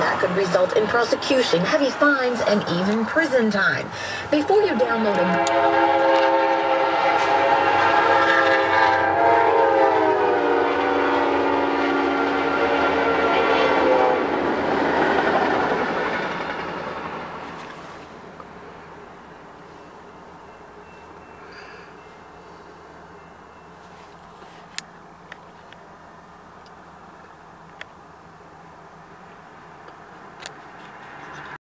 that could result in prosecution, heavy fines, and even prison time. Before you download a